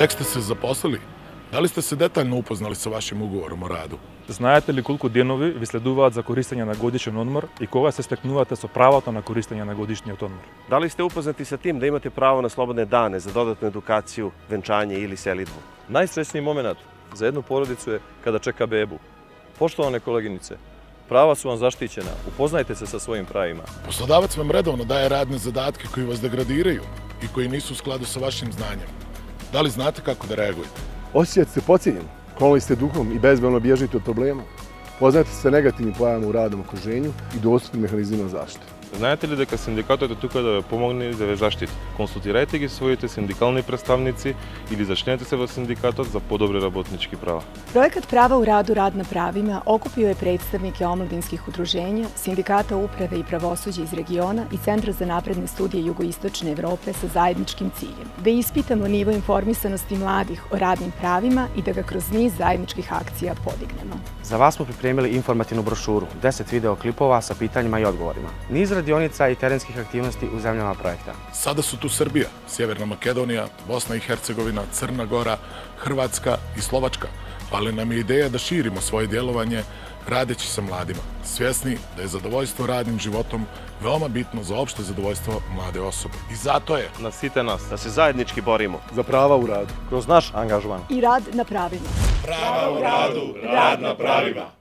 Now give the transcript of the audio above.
Тек сте се запослали? Дали сте се детаљно упознали со вашим уговором о раду? Знаете ли колку денови ви следуваат за користење на годишен одмор и кога се стекнувате со правото на користење на годишниот одмор? Дали сте упознати со тим да имате право на слободни дани за додатна едукација, венчање или селидба? Најстреснији момент за една породица е када чека бебу. Поштоване колегинице, права су вам заштићена. Упознајте се со својим правима. Послодавац вам редовно даје радни задатки кои вас деградирају и кои нису у складу со вашим знањем. Da li znate kako da reagujete? Osjećate se pocijenjeno, klonili ste duhom i bezbelno bježite od problema. Poznajte se negativnim pojavama u radnom okruženju i dostupnim mehanizmima zaštite. Знаете ли дека синдикатот е тука да ве помогне да ве заштити? Консултирајте ги своите синдикални представници или зачнете се во синдикатот за подобри работнички права. Projekat Prava u radu rad na pravima okupio je predstavnike omladinskih udruženja, sindikata uprave i pravosuđa iz regiona i Centra za napredne studije Jugoistočne Evrope sa zajedničkim ciljem. Da ispitamo nivo informisanosti mladih o radnim pravima i da ga kroz niz zajedničkih akcija podignemo. Za vas smo pripremili informativnu brošuru, 10 videoklipova sa pitanjima i odgovorima. Niz radionica i terenskih aktivnosti u zemljama projekta. Sada su tu Srbija, Sjeverna Makedonija, Bosna i Hercegovina, Crna Gora, Hrvatska i Slovačka, ali nam je ideja da širimo svoje djelovanje radeći sa mladima, svjesni da je zadovoljstvo radnim životom veoma bitno za opšte zadovoljstvo mlade osobe. I zato je... Nasite nas da se zajednički borimo. Za prava u radu. Kroz naš angažman. I rad na pravima. Prava u radu, rad na pravima.